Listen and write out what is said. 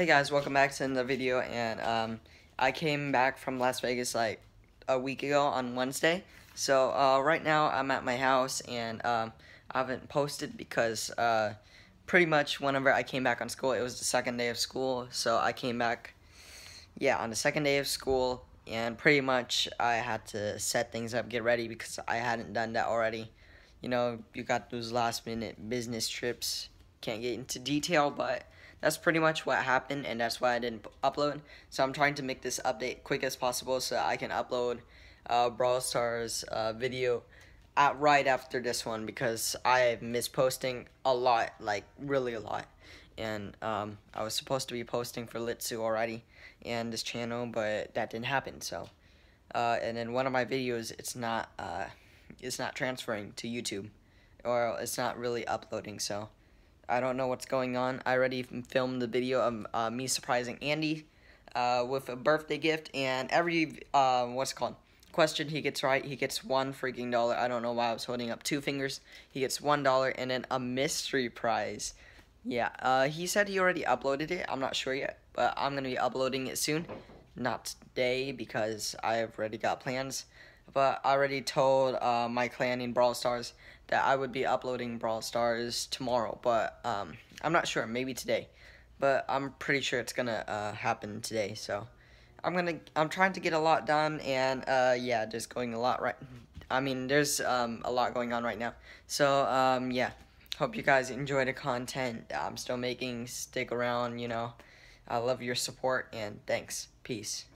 Hey guys, welcome back to another video and um, I came back from Las Vegas like a week ago on Wednesday. So uh, right now I'm at my house and um, I haven't posted because uh, pretty much whenever I came back on school, it was the second day of school. So I came back, yeah, on the second day of school and pretty much I had to set things up, get ready because I hadn't done that already. You know, you got those last minute business trips. Can't get into detail, but that's pretty much what happened and that's why I didn't upload. So I'm trying to make this update quick as possible so I can upload uh, Brawl Stars uh, video at, right after this one because I miss posting a lot, like really a lot. And um, I was supposed to be posting for Litsu already and this channel, but that didn't happen. So, uh, and then one of my videos, it's not, uh, it's not transferring to YouTube, or it's not really uploading. So, I don't know what's going on. I already filmed the video of uh, me surprising Andy uh, with a birthday gift, and every, uh, what's it called, question he gets right, he gets one freaking dollar. I don't know why I was holding up two fingers. He gets one dollar, and then a mystery prize. Yeah, uh, he said he already uploaded it. I'm not sure yet, but I'm going to be uploading it soon. Not today, because I've already got plans but I already told uh, my clan in Brawl Stars that I would be uploading Brawl Stars tomorrow, but um, I'm not sure, maybe today. But I'm pretty sure it's gonna uh, happen today, so I'm gonna I'm trying to get a lot done, and uh, yeah, just going a lot right. I mean, there's um, a lot going on right now, so um, yeah. Hope you guys enjoy the content I'm still making. Stick around, you know. I love your support, and thanks. Peace.